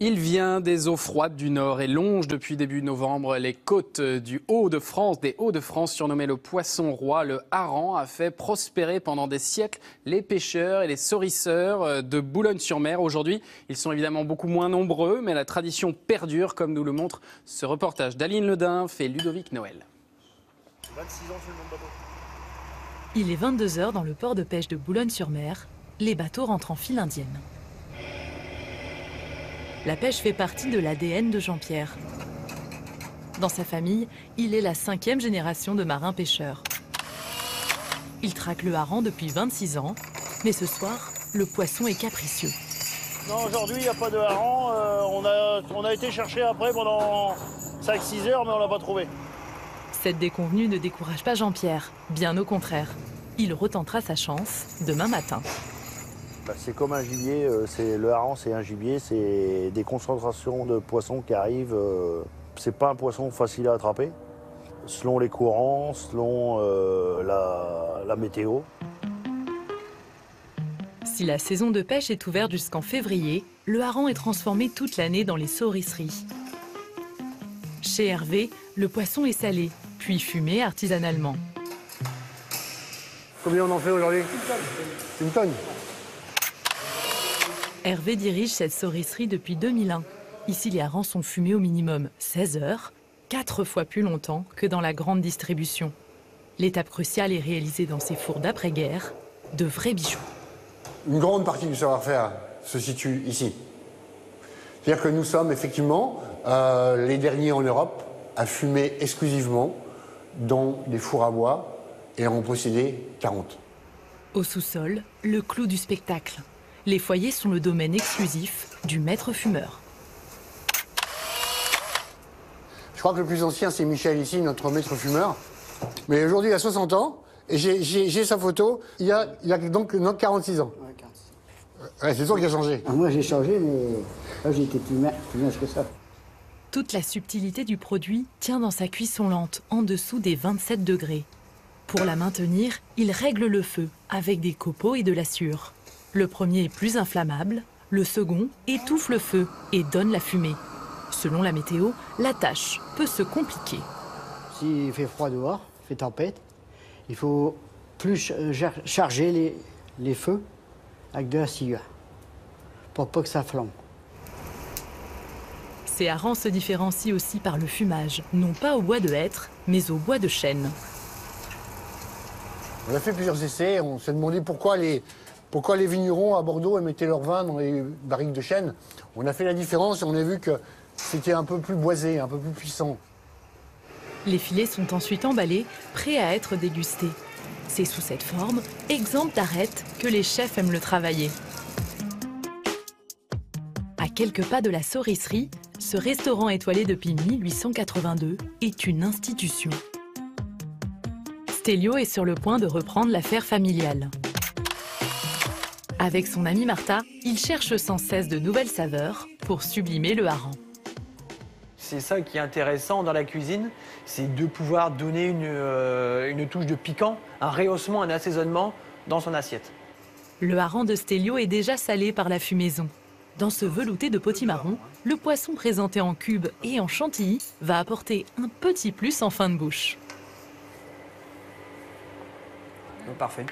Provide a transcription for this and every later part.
Il vient des eaux froides du nord et longe depuis début novembre les côtes du Haut-de-France, des Hauts-de-France, surnommé le poisson roi. Le hareng a fait prospérer pendant des siècles les pêcheurs et les saurisseurs de Boulogne-sur-Mer. Aujourd'hui, ils sont évidemment beaucoup moins nombreux, mais la tradition perdure, comme nous le montre ce reportage d'Aline Ledin fait Ludovic Noël. 26 ans sur le bateau. Il est 22h dans le port de pêche de Boulogne-sur-Mer. Les bateaux rentrent en file indienne. La pêche fait partie de l'ADN de Jean-Pierre. Dans sa famille, il est la cinquième génération de marins pêcheurs. Il traque le hareng depuis 26 ans, mais ce soir, le poisson est capricieux. Non, aujourd'hui, il n'y a pas de hareng. Euh, on, a, on a été chercher après pendant 5-6 heures, mais on l'a pas trouvé. Cette déconvenue ne décourage pas Jean-Pierre, bien au contraire. Il retentera sa chance demain matin. Bah, c'est comme un gibier, euh, c'est le hareng, c'est un gibier, c'est des concentrations de poissons qui arrivent. Euh, c'est pas un poisson facile à attraper, selon les courants, selon euh, la, la météo. Si la saison de pêche est ouverte jusqu'en février, le hareng est transformé toute l'année dans les saurisseries. Chez Hervé, le poisson est salé, puis fumé artisanalement. Combien on en fait aujourd'hui? Une tonne. Hervé dirige cette saurisserie depuis 2001. Ici, les harengs sont fumés au minimum 16 heures, 4 fois plus longtemps que dans la grande distribution. L'étape cruciale est réalisée dans ces fours d'après-guerre, de vrais bijoux. Une grande partie du savoir-faire se situe ici. C'est-à-dire que nous sommes effectivement euh, les derniers en Europe à fumer exclusivement dans des fours à bois et à en posséder 40. Au sous-sol, le clou du spectacle, les foyers sont le domaine exclusif du maître fumeur. Je crois que le plus ancien, c'est Michel ici, notre maître fumeur. Mais aujourd'hui, il a 60 ans, et j'ai sa photo. Il y a, il a donc, 46 ans. Ouais, c'est toi qui as changé. Ah, moi, j'ai changé, mais là, j'ai été plus, mince que ça. Toute la subtilité du produit tient dans sa cuisson lente, en dessous des 27 degrés. Pour la maintenir, il règle le feu avec des copeaux et de la sûre. Le premier est plus inflammable, le second étouffe le feu et donne la fumée. Selon la météo, la tâche peut se compliquer. S'il fait froid dehors, fait tempête, il faut plus charger les, les feux avec de la cire pour pas que ça flambe. Ces harengs se différencient aussi par le fumage, non pas au bois de hêtre, mais au bois de chêne. On a fait plusieurs essais, on s'est demandé pourquoi les, pourquoi les vignerons à Bordeaux mettaient leur vin dans les barriques de chêne? On a fait la différence et on a vu que c'était un peu plus boisé, un peu plus puissant. Les filets sont ensuite emballés, prêts à être dégustés. C'est sous cette forme, exemple d'arête, que les chefs aiment le travailler. À quelques pas de la saurisserie, ce restaurant étoilé depuis 1882 est une institution. Stelio est sur le point de reprendre l'affaire familiale. Avec son amie Martha, il cherche sans cesse de nouvelles saveurs pour sublimer le hareng. C'est ça qui est intéressant dans la cuisine, c'est de pouvoir donner une, euh, une, touche de piquant, un rehaussement, un assaisonnement dans son assiette. Le hareng de Stelio est déjà salé par la fumaison. Dans ce velouté de potimarron, le poisson présenté en cubes et en chantilly va apporter un petit plus en fin de bouche. Parfait.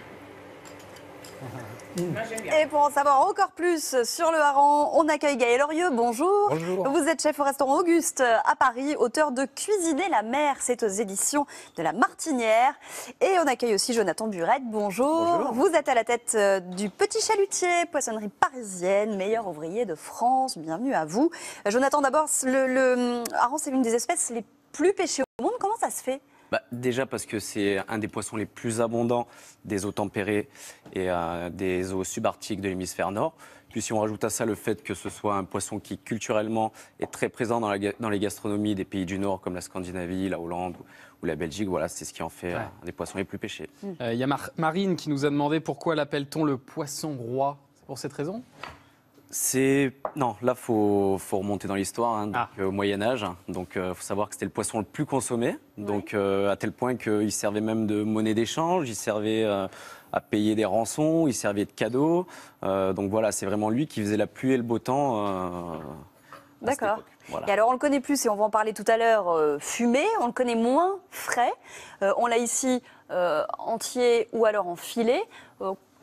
Et pour en savoir encore plus sur le hareng, on accueille Gaël Lorieux. Bonjour. Bonjour. Vous êtes chef au restaurant Auguste à Paris, auteur de Cuisiner la mer. C'est aux éditions de La Martinière. Et on accueille aussi Jonathan Burette. Bonjour. Vous êtes à la tête euh, du Petit Chalutier, poissonnerie parisienne, meilleur ouvrier de France. Bienvenue à vous. Euh, Jonathan, d'abord, le, le hareng, c'est l'une des espèces les plus pêchées au monde. Comment ça se fait? Bah, déjà parce que c'est un des poissons les plus abondants des eaux tempérées et euh, des eaux subarctiques de l'hémisphère nord. Puis si on rajoute à ça le fait que ce soit un poisson qui culturellement est très présent dans, les gastronomies des pays du Nord comme la Scandinavie, la Hollande ou, la Belgique, voilà, c'est ce qui en fait un des poissons les plus pêchés. Euh, il y a Marine qui nous a demandé pourquoi l'appelle-t-on le poisson roi? C'est pour cette raison? C'est non, là faut faut remonter dans l'histoire, hein, ah. euh, au Moyen Âge. Donc il euh, faut savoir que c'était le poisson le plus consommé, donc euh, à tel point qu'il servait même de monnaie d'échange, il servait à payer des rançons, il servait de cadeaux. donc voilà, c'est vraiment lui qui faisait la pluie et le beau temps D'accord. Voilà. Et alors, on le connaît plus, et on va en parler tout à l'heure, euh, fumé. On le connaît moins frais. Euh, on l'a ici euh, entier ou alors en filet.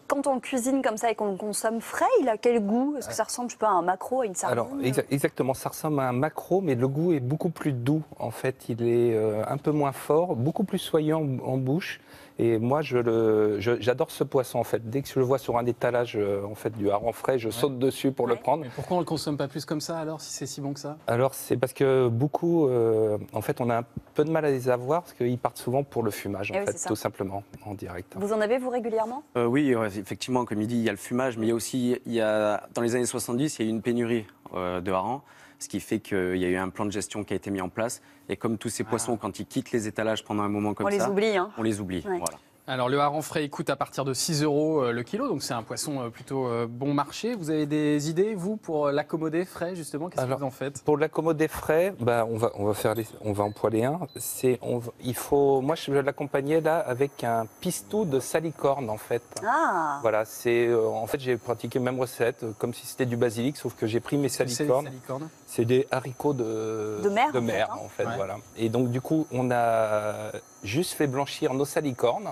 Quand on le cuisine comme ça et qu'on le consomme frais, il a quel goût? Est-ce que ça ressemble, je sais pas, à un macro, à une sardine? Alors, exa- exactement, ça ressemble à un macro, mais le goût est beaucoup plus doux. En fait, il est euh, un peu moins fort, beaucoup plus soyeux en, en bouche. Et moi, je le- je- j'adore ce poisson, en fait. Dès que je le vois sur un étalage euh, en fait, du hareng frais, je saute dessus pour le prendre. Mais pourquoi on le consomme pas plus comme ça alors, si c'est si bon que ça? Alors, c'est parce que beaucoup, euh, en fait, on a un peu de mal à les avoir, parce qu'ils partent souvent pour le fumage, en Eh oui, fait, tout simplement, en direct. Vous en avez, vous, régulièrement? Euh, oui, effectivement, comme il dit, il y a le fumage, mais il y a aussi, il y a, dans les années 70, il y a eu une pénurie euh, de harengs, ce qui fait qu'il y a eu un plan de gestion qui a été mis en place. Et comme tous ces poissons, quand ils quittent les étalages pendant un moment comme On les ça, oublie, hein on les oublie. Ouais. Voilà. Alors le hareng frais il coûte à partir de 6 euros euh, le kilo, donc c'est un poisson euh, plutôt euh, bon marché. Vous avez des idées, vous, pour l'accommoder frais justement? Qu'est-ce que vous en faites? Pour l'accommoder frais, bah, on, va, on, va faire les- on va empoiler un. C'est, on il faut, moi, je vais l'accompagner là avec un pistou de salicorne, en fait. Ah Voilà, c'est, en fait, j'ai pratiqué la même recette, comme si c'était du basilic, sauf que j'ai pris mes salicornes. salicornes C'est des haricots de, De mer, en fait, hein. en fait, Ouais. voilà. Et donc, du coup, on a juste fait blanchir nos salicornes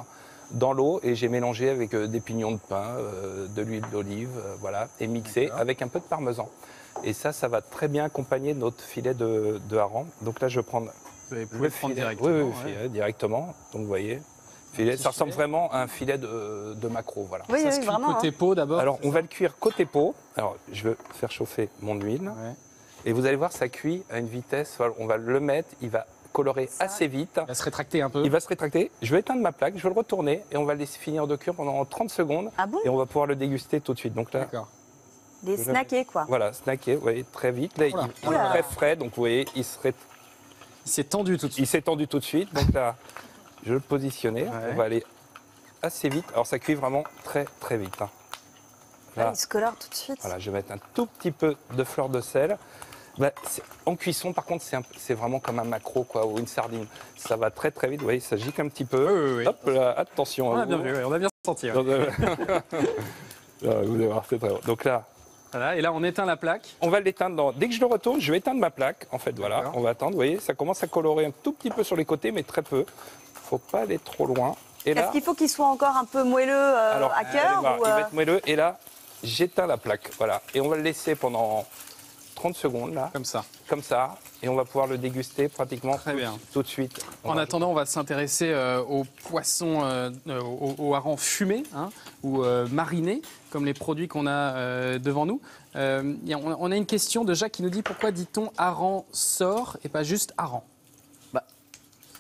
dans l'eau et j'ai mélangé avec euh, des pignons de pain, euh, de l'huile d'olive, euh, voilà, et mixé avec un peu de parmesan. Et ça, ça va très bien accompagner notre filet de, de hareng. Donc là, je prends Vous avez pu le le prendre filet. directement. Oui, oui, ouais. filet, directement. Donc, vous voyez, filet, ça ressemble vraiment à un filet de, de maquereau, voilà. Oui, Ça oui, se cuit vraiment. côté hein. peau d'abord. Alors, on va le cuire côté peau. Alors, je vais faire chauffer mon huile. Ouais. Et vous allez voir, ça cuit à une vitesse. On va le mettre, il va colorer assez vite. Il va se rétracter un peu. Il va se rétracter. Je vais éteindre ma plaque, je vais le retourner et on va le laisser finir de cuire pendant 30 secondes. Ah bon? Et on va pouvoir le déguster tout de suite. Donc là, D'accord. Des snackés, quoi. voilà, snacké, vous voyez, très vite. Là, il, Oula. il est très frais, donc vous voyez, il se ré- Il s'est tendu tout de suite. il s'est tendu tout de suite. Donc là, je vais le positionner. Ouais. On va aller assez vite. Alors ça cuit vraiment très très vite. hein. Ah, il se colore tout de suite. Voilà, je vais mettre un tout petit peu de fleur de sel. Bah, en cuisson, par contre, c'est vraiment comme un maquereau quoi, ou une sardine. Ça va très très vite. Vous voyez, ça gicle un petit peu. Oui, oui, oui. Hop là, attention. On hein, a bien vu, on a bien senti. ouais. Donc, euh, là, vous allez voir, c'est très bon. Donc là, Voilà, et là on éteint la plaque. on va l'éteindre. dans- Dès que je le retourne, je vais éteindre ma plaque. En fait, voilà, on va attendre. Vous voyez, ça commence à colorer un tout petit peu sur les côtés, mais très peu. Faut pas aller trop loin. Et Est-ce là, qu'il faut qu'il soit encore un peu moelleux euh, alors, à allez cœur voir, ou, il va euh, être moelleux. Et là, j'éteins la plaque. Voilà, et on va le laisser pendant 30 secondes là. Comme ça. comme ça, et on va pouvoir le déguster pratiquement Très bien. tout de suite. On En va- attendant, on va s'intéresser euh, aux poissons, euh, euh, aux, aux harengs fumés hein, ou euh, marinés, comme les produits qu'on a euh, devant nous. Euh, on on a une question de Jacques qui nous dit pourquoi dit-on hareng sort et pas juste hareng? Bah.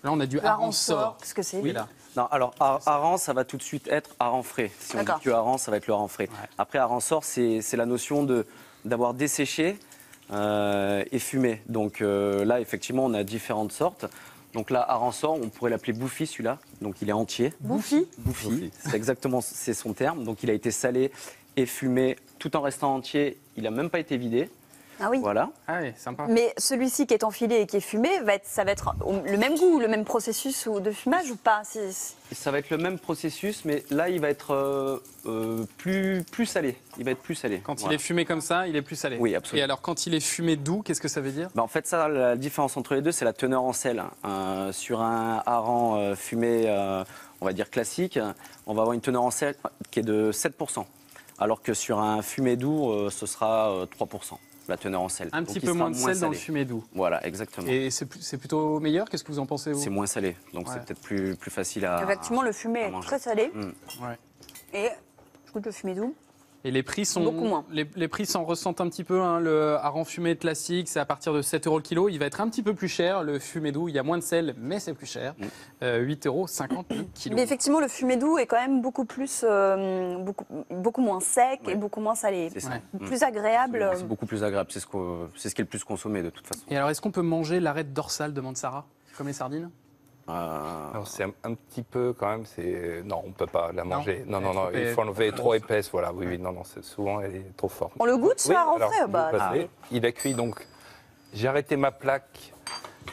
Là, on a du hareng sort. Qu'est-ce que c'est? Oui, là. Non, alors har- hareng, ça va tout de suite être hareng frais. Si on dit que hareng, ça va être le hareng frais. Après, hareng sort, c'est c'est la notion de d'avoir desséché euh, et fumé. Donc euh, là, effectivement, on a différentes sortes. Donc là, hareng sort, on pourrait l'appeler bouffi, celui-là. Donc il est entier. Bouffi Bouffi, c'est exactement c'est son terme. Donc il a été salé et fumé tout en restant entier. Il n'a même pas été vidé. Ah oui. Voilà. Ah oui, sympa. Mais celui-ci qui est enfilé et qui est fumé, va être, ça va être le même goût, le même processus de fumage ou pas Ça va être le même processus, mais là, il va être euh, euh, plus, plus salé. Il va être plus salé. Quand il est fumé comme ça, il est plus salé. Oui, absolument. Et alors, quand il est fumé doux, qu'est-ce que ça veut dire? Bah, en fait, ça, la différence entre les deux, c'est la teneur en sel. Euh, sur un hareng euh, fumé, euh, on va dire classique, on va avoir une teneur en sel qui est de 7%. Alors que sur un fumé doux, euh, ce sera euh, 3%, la teneur en sel. Un petit peu moins de sel dans le fumé doux. Voilà, exactement. Et c'est plutôt meilleur Qu'est-ce que vous en pensez vous? C'est moins salé, donc Ouais. c'est peut-être plus, plus facile à. Effectivement, le fumé à est très salé Mm. Ouais. et je goûte le fumé doux. Et les prix sont Beaucoup moins. Les, les prix s'en ressentent un petit peu. hein. Le hareng fumé classique, c'est à partir de 7 euros le kilo. Il va être un petit peu plus cher. Le fumé doux, il y a moins de sel, mais c'est plus cher. Mm. Euh, 8 euros 50 le kilo. Mais effectivement, le fumé doux est quand même beaucoup plus, euh, beaucoup, beaucoup moins sec et beaucoup moins salé. C'est. Ouais. Mm. Plus agréable. euh, C'est beaucoup plus agréable, c'est ce, c'est ce qui est le plus consommé de toute façon. Et alors, est-ce qu'on peut manger l'arête dorsale demande Sarah Comme les sardines? Euh, c'est un, un petit peu quand même, c'est non, on peut pas la manger. Non, non, non, il faut enlever trop épaisse. Voilà, oui, oui, non, non, c'est- souvent elle est trop forte. On le goûte, ce Oui, hareng alors, bah, passez. Il a cuit donc. J'ai arrêté ma plaque.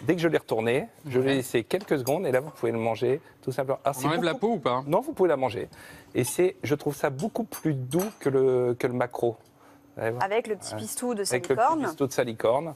Dès que je l'ai retourné, je l'ai Ouais. laissé quelques secondes et là vous pouvez le manger tout simplement. Alors, On c'est enlève la peau ou pas? Non, vous pouvez la manger. Et c'est, je trouve ça beaucoup plus doux que le, que le maquereau. Avec le petit pistou de Avec le petit salicorne. pistou de salicorne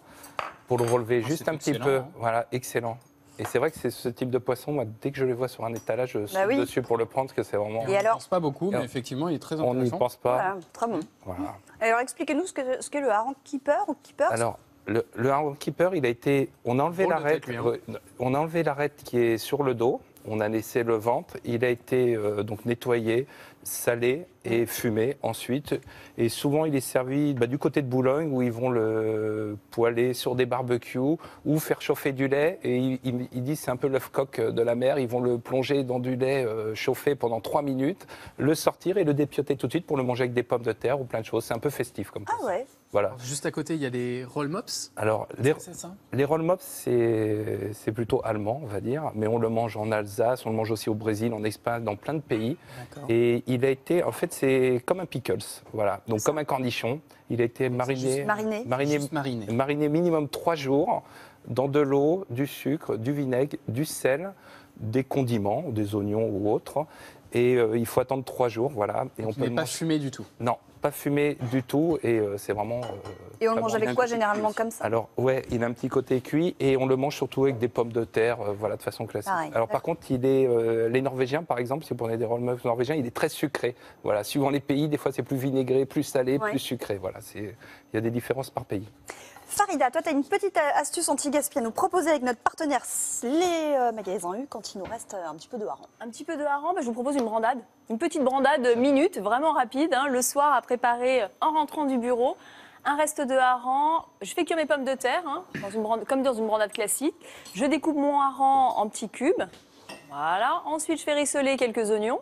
pour le relever Oh, juste un petit excellent, peu. hein. Voilà, excellent. Et c'est vrai que c'est ce type de poisson, moi, dès que je le vois sur un étalage, je saute Bah oui. dessus pour le prendre, parce que c'est vraiment. Et on alors ne pense pas beaucoup, mais effectivement, il est très on n'y intéressant. pense pas. Voilà, très bon. Voilà. Alors expliquez-nous ce que ce qu'est le hareng keeper ou keeper. Alors, le, le hareng keeper, il a été. On a enlevé l'arête. hein. On a enlevé l'arête qui est sur le dos. On a laissé le ventre. Il a été euh, donc nettoyé, salé et fumé ensuite. Et souvent, il est servi bah, du côté de Boulogne où ils vont le poêler sur des barbecues ou faire chauffer du lait. Et ils, ils- ils disent c'est un peu l'œuf coq de la mer. Ils vont le plonger dans du lait euh, chauffé pendant trois minutes, le sortir et le dépioter tout de suite pour le manger avec des pommes de terre ou plein de choses. C'est un peu festif comme Ah poisson. ouais. Voilà. Juste à côté, il y a des roll mops. Alors, les, ça? les roll mops, c'est c'est plutôt allemand, on va dire, mais on le mange en Alsace, on le mange aussi au Brésil, en Espagne, dans plein de pays. D'accord. Et il a été, en fait, c'est comme un pickles, voilà, donc comme un cornichon. Il a été mariné, mariné. mariné, mariné. mariné minimum trois jours dans de l'eau, du sucre, du vinaigre, du sel, des condiments, des oignons ou autres. Et euh, il faut attendre trois jours, voilà. Et on Il peut pas fumé du tout. Non, pas fumé du tout, et euh, c'est vraiment. euh, Et on le mange avec quoi généralement comme ça? Alors, ouais, il a un petit côté cuit et on le mange surtout avec des pommes de terre, euh, voilà, de façon classique. Pareil, Alors, par contre, il est, les Norvégiens, par exemple, si vous prenez des roll norvégiens, il est très sucré. Voilà, suivant les pays, des fois c'est plus vinaigré, plus salé, Ouais. plus sucré. Voilà, c'est, il y a des différences par pays. Farida, toi, tu as une petite astuce anti-gaspi à nous proposer avec notre partenaire les euh, magasins U quand il nous reste euh, un petit peu de hareng. Un petit peu de hareng, bah, je vous propose une brandade. Une petite brandade euh, minute, vraiment rapide, hein, le soir à préparer en rentrant du bureau. Un reste de hareng, je fais cuire mes pommes de terre, hein, comme dans une brandade classique. Je découpe mon hareng en petits cubes. Voilà. Ensuite, je fais rissoler quelques oignons.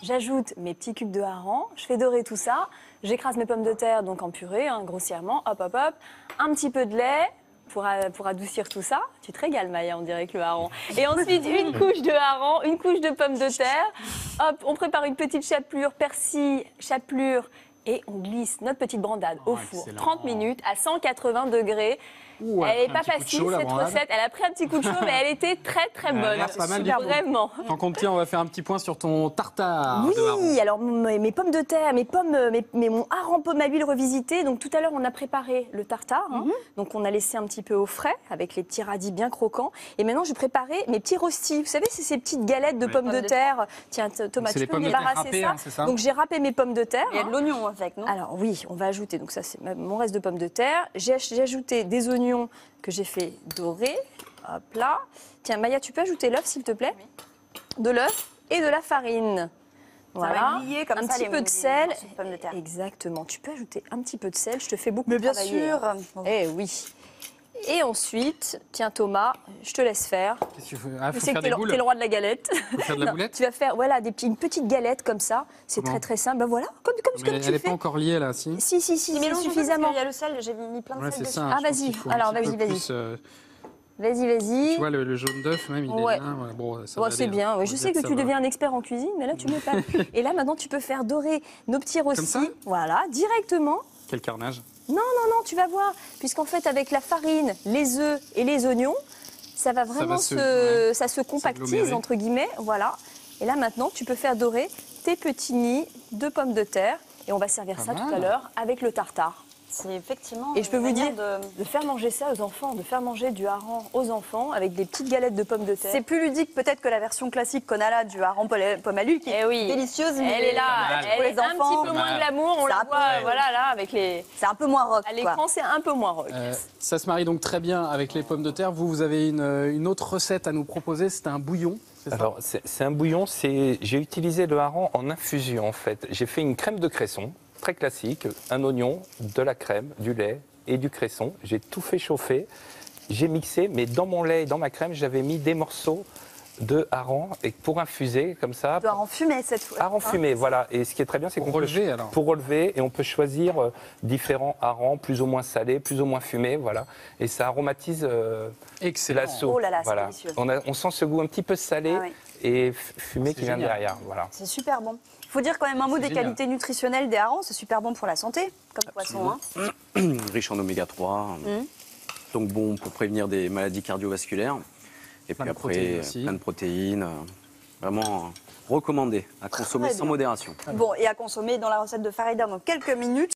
J'ajoute mes petits cubes de hareng, je fais dorer tout ça. J'écrase mes pommes de terre donc en purée, hein, grossièrement, hop, hop, hop. Un petit peu de lait pour, pour adoucir tout ça. Tu te régales, Maya, on dirait que le hareng. Et ensuite, une couche de hareng, une couche de pommes de terre. Hop, on prépare une petite chapelure, persil, chapelure. Et on glisse notre petite brandade au Oh, four. excellent. 30 minutes à 180 degrés. Ouh, elle n'est pas facile chaud, cette recette. Elle a pris un petit coup de chaud, mais elle était très très Elle a bonne. pas mal. Vraiment. Tant qu'on te tient, on va faire un petit point sur ton tartare. Oui, alors mes, mes pommes de terre, mes pommes, euh, mes, mes- mon hareng pomme à huile revisité. Donc tout à l'heure, on a préparé le tartare. hein. Donc on a laissé un petit peu au frais avec les petits radis bien croquants. Et maintenant, je vais préparer mes petits rostis. Vous savez, c'est ces petites galettes de pommes de terre. Tiens, Thomas, tu peux me débarrasser râpées, ça hein, c'est ça Donc j'ai râpé mes pommes de terre. Il y a de l'oignon avec, non? Alors oui, on va ajouter, donc ça c'est mon reste de pommes de terre. J'ai ajouté des oignons que j'ai fait dorer. Hop là. Tiens, Maya, tu peux ajouter l'œuf s'il te plaît De l'œuf et de la farine. Ça va lier comme un ça petit les- peu de sel. de. Exactement. Tu peux ajouter un petit peu de sel. Je te fais beaucoup Mais bien travailler, sûr. hein. Eh oui. Et ensuite, tiens Thomas, je te laisse faire. Qu'est-ce que tu Ah, sais que faire t'es le, roi de la galette. Faut faire de la Non, boulette? Tu vas faire voilà, des petits- une petite galette comme ça. C'est très très simple. Ben voilà, comme, comme, Mais comme Elle tu n'est fais. pas encore liée là, si? Si, si, si, mélange suffisamment. Il y a le sel, j'ai mis plein de Ouais, sel dessus. ça. Ah, vas-y. Alors, vas-y, vas-y. euh, Vas-y, vas-y. Tu vois, le, le jaune d'œuf, même, il Ouais. est là. ouais, bon, c'est bien. hein. ouais. Je sais que tu va. deviens un expert en cuisine, mais là, tu m'épates. Et là, maintenant, tu peux faire dorer nos petits rostis. ça? Voilà, directement. Quel carnage. Non, non, non, tu vas voir. Puisqu'en fait, avec la farine, les œufs et les oignons, ça va vraiment se- se, ça se compactise, entre guillemets. Voilà. Et là, maintenant, tu peux faire dorer tes petits nids de pommes de terre. Et on va servir Pas ça tout à l'heure avec le tartare. C'est effectivement. Et je peux une vous manière dire, de- de faire manger ça aux enfants, de faire manger du hareng aux enfants avec des petites galettes de pommes de terre. C'est plus ludique peut-être que la version classique qu'on a là du hareng pomme à l'huile qui est Eh oui. délicieuse. mais Elle est là, mal. elle Pour est les un petit peu moins glamour, on la voit, voilà, là, avec les... C'est un peu moins rock. À l'écran, c'est un peu moins rock. Euh, ça se marie donc très bien avec les pommes de terre. Vous, vous avez une, une autre recette à nous proposer. C'est un bouillon. Alors, c'est c'est un bouillon, c'est j'ai utilisé le hareng en infusion en fait. J'ai fait une crème de cresson, très classique, un oignon, de la crème, du lait et du cresson. J'ai tout fait chauffer, j'ai mixé, mais dans mon lait et dans ma crème, j'avais mis des morceaux de hareng et pour infuser comme ça. Dois en fumer cette fois. Hareng fumé, voilà. Et ce qui est très bien, c'est qu'on peut relever, alors. pour relever et on peut choisir euh, différents harengs, plus ou moins salés, plus ou moins fumés, voilà. Et ça aromatise euh, Excellent. la soupe. Oh là là, c'est voilà. délicieux. On, a- on sent ce goût un petit peu salé Ah oui. Et f- fumé C'est qui vient génial. derrière, voilà. C'est super bon. Il faut dire quand même un mot des génial. qualités nutritionnelles des harengs. C'est super bon pour la santé, comme poisson. hein. riche en oméga 3. Mhm. Donc bon pour prévenir des maladies cardiovasculaires. Et Plein puis de protéines après, aussi. plein de protéines. euh, Vraiment euh, recommandé à consommer sans modération. Bon, et à consommer dans la recette de Farida dans quelques minutes.